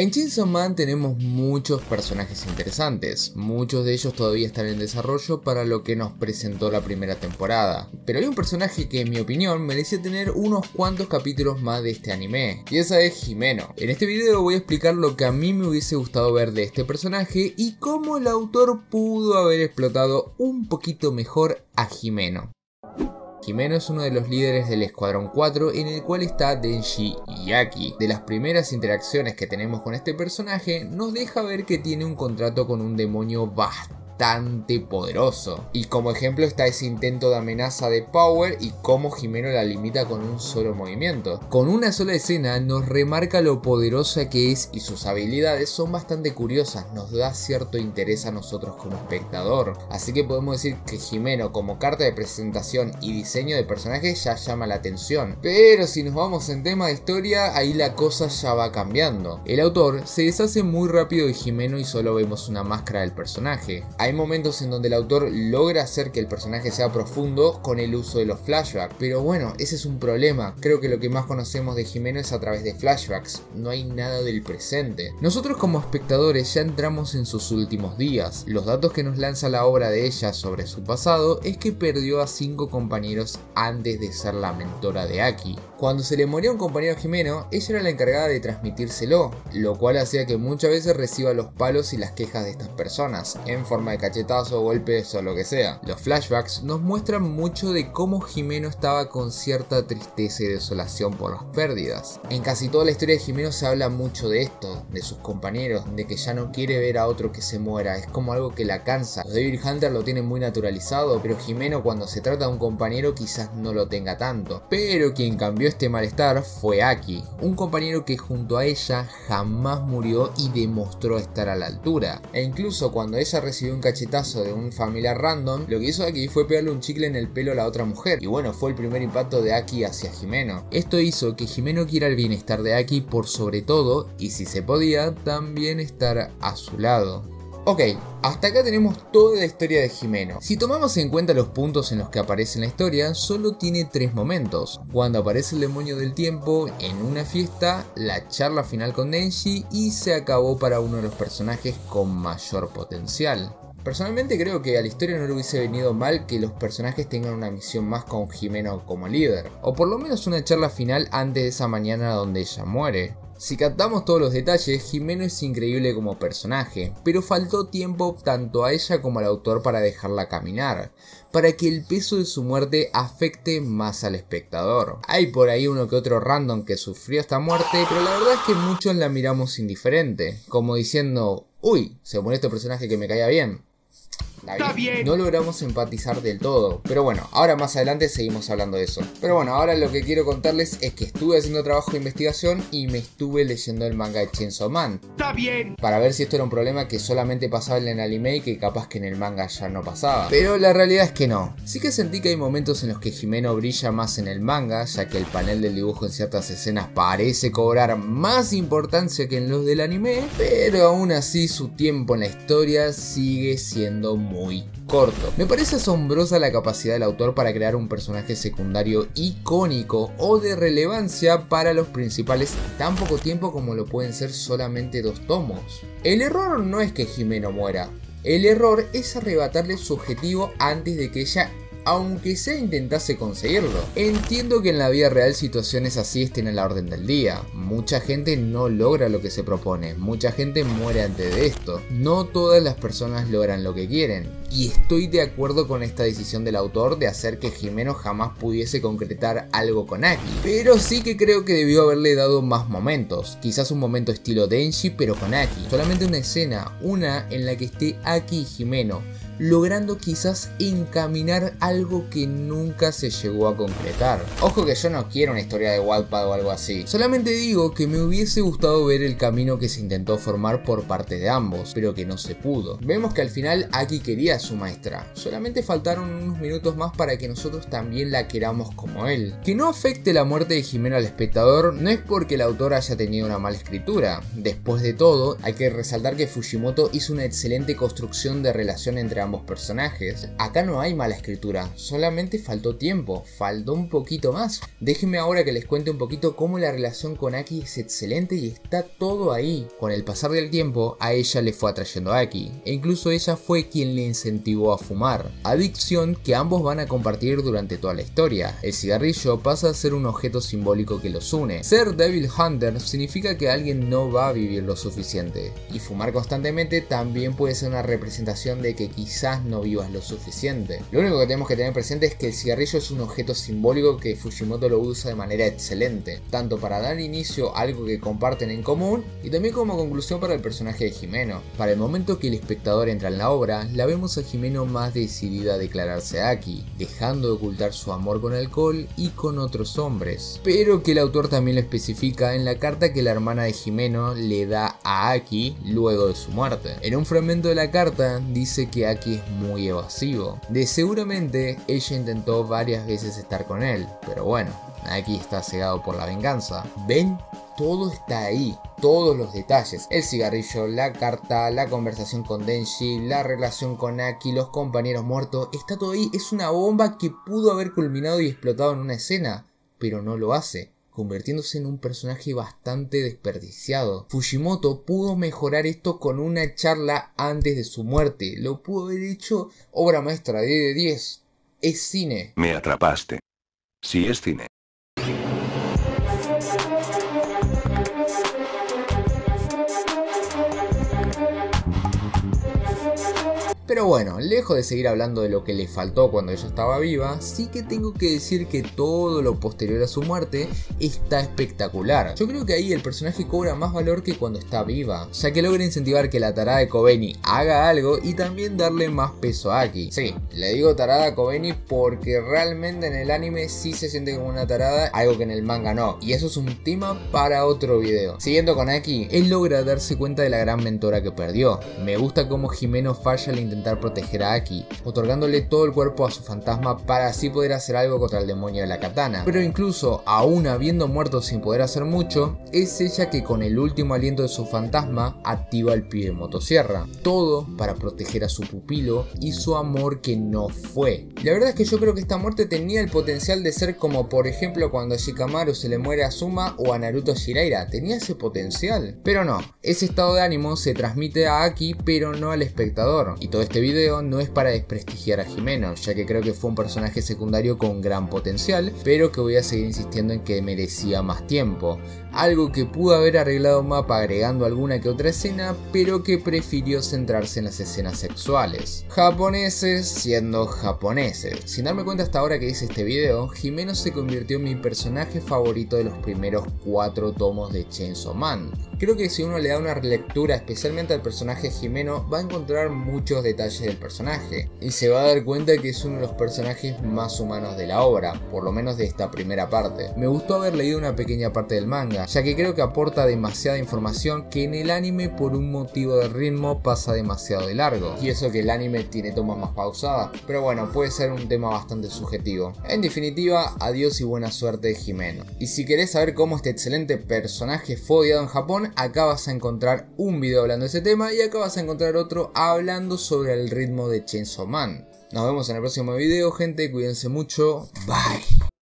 En Chainsaw Man tenemos muchos personajes interesantes, muchos de ellos todavía están en desarrollo para lo que nos presentó la primera temporada, pero hay un personaje que en mi opinión merecía tener unos cuantos capítulos más de este anime, y esa es Jimeno. En este video voy a explicar lo que a mí me hubiese gustado ver de este personaje y cómo el autor pudo haber explotado un poquito mejor a Jimeno. Jimeno es uno de los líderes del Escuadrón 4 en el cual está Denji Yaki. De las primeras interacciones que tenemos con este personaje nos deja ver que tiene un contrato con un demonio bastante bastante poderoso. Y como ejemplo está ese intento de amenaza de Power y cómo Jimeno la limita con un solo movimiento. Con una sola escena nos remarca lo poderosa que es y sus habilidades son bastante curiosas, nos da cierto interés a nosotros como espectador. Así que podemos decir que Jimeno como carta de presentación y diseño de personaje ya llama la atención. Pero si nos vamos en tema de historia, ahí la cosa ya va cambiando. El autor se deshace muy rápido de Jimeno y solo vemos una máscara del personaje. Momentos en donde el autor logra hacer que el personaje sea profundo con el uso de los flashbacks, pero bueno, ese es un problema. Creo que lo que más conocemos de Jimeno es a través de flashbacks, no hay nada del presente. Nosotros como espectadores ya entramos en sus últimos días. Los datos que nos lanza la obra de ella sobre su pasado es que perdió a cinco compañeros antes de ser la mentora de Aki. Cuando se le moría un compañero Jimeno, ella era la encargada de transmitírselo, lo cual hacía que muchas veces reciba los palos y las quejas de estas personas, en forma de cachetazo, golpes o lo que sea. Los flashbacks nos muestran mucho de cómo Jimeno estaba con cierta tristeza y desolación por las pérdidas. En casi toda la historia de Jimeno se habla mucho de esto, de sus compañeros, de que ya no quiere ver a otro que se muera, es como algo que la cansa. Los David Hunter lo tienen muy naturalizado, pero Jimeno cuando se trata de un compañero quizás no lo tenga tanto. Pero quien cambió este malestar fue Aki, un compañero que junto a ella jamás murió y demostró estar a la altura. E incluso cuando ella recibió un cachetazo de un familiar random, lo que hizo Aki fue pegarle un chicle en el pelo a la otra mujer. Y bueno, fue el primer impacto de Aki hacia Jimeno. Esto hizo que Jimeno quiera el bienestar de Aki por sobre todo, y si se podía, también estar a su lado. Ok, hasta acá tenemos toda la historia de Jimeno. Si tomamos en cuenta los puntos en los que aparece en la historia, solo tiene tres momentos. Cuando aparece el demonio del tiempo, en una fiesta, la charla final con Denji y se acabó para uno de los personajes con mayor potencial. Personalmente creo que a la historia no le hubiese venido mal que los personajes tengan una misión más con Jimeno como líder, o por lo menos una charla final antes de esa mañana donde ella muere. Si captamos todos los detalles, Jimeno es increíble como personaje, pero faltó tiempo tanto a ella como al autor para dejarla caminar, para que el peso de su muerte afecte más al espectador. Hay por ahí uno que otro random que sufrió esta muerte, pero la verdad es que muchos la miramos indiferente, como diciendo, uy, se murió este personaje que me caía bien. No logramos empatizar del todo, pero bueno, ahora más adelante seguimos hablando de eso. Pero bueno, ahora lo que quiero contarles es que estuve haciendo trabajo de investigación y me estuve leyendo el manga de Chainsaw Man. Está bien. Para ver si esto era un problema que solamente pasaba en el anime y que capaz que en el manga ya no pasaba. Pero la realidad es que no. Sí que sentí que hay momentos en los que Jimeno brilla más en el manga, ya que el panel del dibujo en ciertas escenas parece cobrar más importancia que en los del anime, pero aún así su tiempo en la historia sigue siendo muy corto. Me parece asombrosa la capacidad del autor para crear un personaje secundario icónico o de relevancia para los principales tan poco tiempo como lo pueden ser solamente dos tomos. El error no es que Jimeno muera, el error es arrebatarle su objetivo antes de que ella aunque sea intentase conseguirlo. Entiendo que en la vida real situaciones así estén en la orden del día. Mucha gente no logra lo que se propone, mucha gente muere antes de esto. No todas las personas logran lo que quieren. Y estoy de acuerdo con esta decisión del autor de hacer que Jimeno jamás pudiese concretar algo con Aki. Pero sí que creo que debió haberle dado más momentos. Quizás un momento estilo Denji pero con Aki. Solamente una escena, una en la que esté Aki y Jimeno logrando quizás encaminar algo que nunca se llegó a concretar. Ojo que yo no quiero una historia de Wattpad o algo así, solamente digo que me hubiese gustado ver el camino que se intentó formar por parte de ambos, pero que no se pudo. Vemos que al final Aki quería a su maestra, solamente faltaron unos minutos más para que nosotros también la queramos como él. Que no afecte la muerte de Jimeno al espectador no es porque el autor haya tenido una mala escritura, después de todo hay que resaltar que Fujimoto hizo una excelente construcción de relación entre ambos ambos personajes. Acá no hay mala escritura, solamente faltó tiempo, faltó un poquito más. Déjenme ahora que les cuente un poquito cómo la relación con Aki es excelente y está todo ahí. Con el pasar del tiempo, a ella le fue atrayendo a Aki, e incluso ella fue quien le incentivó a fumar. Adicción que ambos van a compartir durante toda la historia. El cigarrillo pasa a ser un objeto simbólico que los une. Ser Devil Hunter significa que alguien no va a vivir lo suficiente. Y fumar constantemente también puede ser una representación de que quizás no vivas lo suficiente. Lo único que tenemos que tener presente es que el cigarrillo es un objeto simbólico que Fujimoto lo usa de manera excelente, tanto para dar inicio a algo que comparten en común y también como conclusión para el personaje de Jimeno. Para el momento que el espectador entra en la obra, la vemos a Jimeno más decidida a declararse Aki, dejando de ocultar su amor con alcohol y con otros hombres. Pero que el autor también lo especifica en la carta que la hermana de Jimeno le da a Aki luego de su muerte. En un fragmento de la carta dice que Aki es muy evasivo. De seguramente ella intentó varias veces estar con él, pero bueno, Aki está cegado por la venganza. ¿Ven? Todo está ahí, todos los detalles. El cigarrillo, la carta, la conversación con Denji, la relación con Aki, los compañeros muertos. Está todo ahí. Es una bomba que pudo haber culminado y explotado en una escena, pero no lo hace convirtiéndose en un personaje bastante desperdiciado. Fujimoto pudo mejorar esto con una charla antes de su muerte. Lo pudo haber hecho obra maestra 10 de 10. Es cine. Me atrapaste. Sí es cine. Pero bueno, lejos de seguir hablando de lo que le faltó cuando ella estaba viva, sí que tengo que decir que todo lo posterior a su muerte está espectacular. Yo creo que ahí el personaje cobra más valor que cuando está viva, ya que logra incentivar que la tarada de Kobeni haga algo y también darle más peso a Aki. Sí, le digo tarada a Kobeni porque realmente en el anime sí se siente como una tarada, algo que en el manga no. Y eso es un tema para otro video. Siguiendo con Aki, él logra darse cuenta de la gran mentora que perdió. Me gusta cómo Jimeno falla al intentar proteger a Aki, otorgándole todo el cuerpo a su fantasma para así poder hacer algo contra el demonio de la katana. Pero incluso, aún habiendo muerto sin poder hacer mucho, es ella que con el último aliento de su fantasma activa el pie de motosierra. Todo para proteger a su pupilo y su amor que no fue. La verdad es que yo creo que esta muerte tenía el potencial de ser como por ejemplo cuando a Shikamaru se le muere a Suma o a Naruto Shiraira. Tenía ese potencial. Pero no, ese estado de ánimo se transmite a Aki pero no al espectador. Y todo este video no es para desprestigiar a Jimeno, ya que creo que fue un personaje secundario con gran potencial, pero que voy a seguir insistiendo en que merecía más tiempo. Algo que pudo haber arreglado Mapa agregando alguna que otra escena, pero que prefirió centrarse en las escenas sexuales. Japoneses siendo japoneses. Sin darme cuenta hasta ahora que hice este video, Jimeno se convirtió en mi personaje favorito de los primeros cuatro tomos de Chainsaw Man. Creo que si uno le da una relectura especialmente al personaje Jimeno va a encontrar muchos detalles del personaje y se va a dar cuenta que es uno de los personajes más humanos de la obra, por lo menos de esta primera parte. Me gustó haber leído una pequeña parte del manga, ya que creo que aporta demasiada información que en el anime por un motivo de ritmo pasa demasiado de largo. Y eso que el anime tiene tomas más pausadas, pero bueno, puede ser un tema bastante subjetivo. En definitiva, adiós y buena suerte Jimeno. Y si querés saber cómo este excelente personaje fue odiado en Japón, acá vas a encontrar un video hablando de ese tema y acá vas a encontrar otro hablando sobre el ritmo de Chainsaw Man. Nos vemos en el próximo video, gente. Cuídense mucho. Bye.